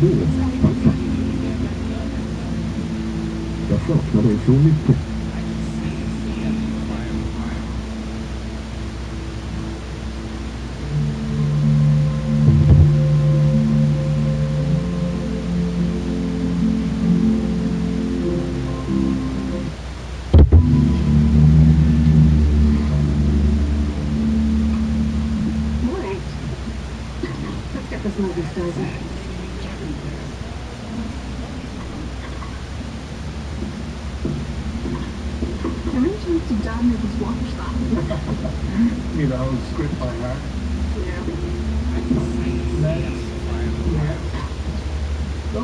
då? Jag saknar dig så mycket. Let's get this movie started. Change to John with his watch that? You know, script by heart. Yeah. Next. Next. Go.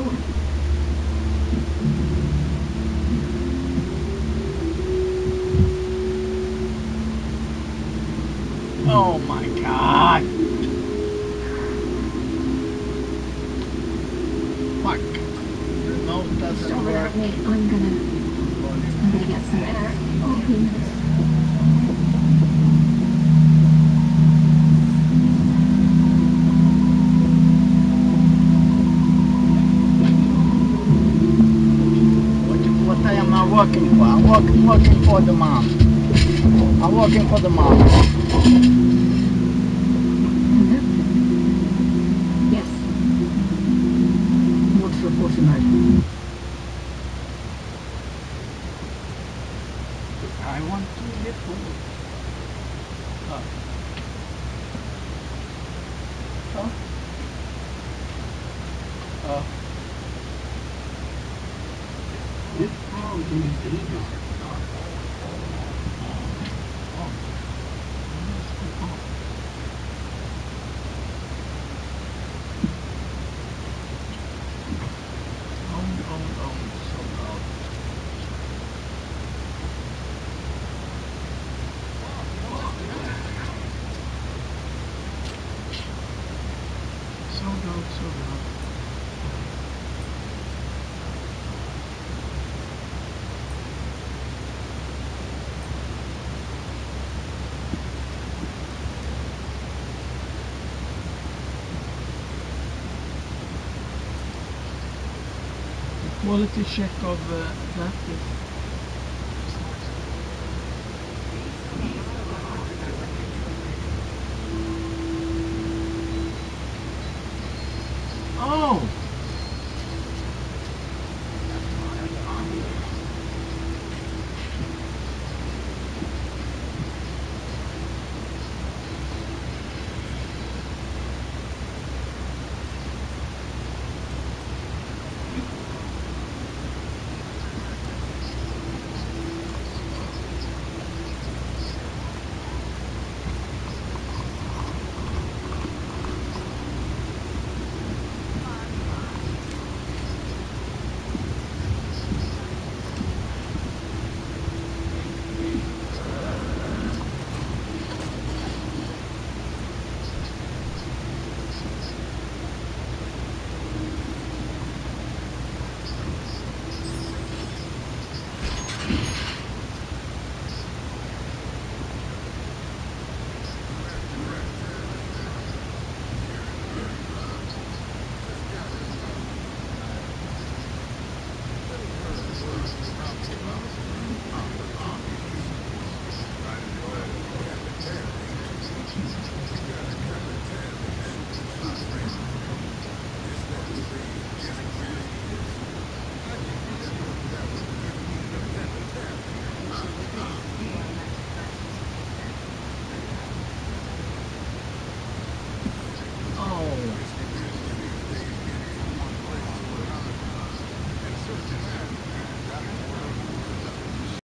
Oh my god. Fuck. The note doesn't Don't work. let me. I'm gonna. I'm gonna get some air. Oh, penis. What, what I am I working for? I'm working, working for the mom. I'm working for the mom. I want to uh. get food. Oh. Oh. Oh. Oh, these ages. Oh, oh, oh, Quality check of uh, Atlantis. Oh!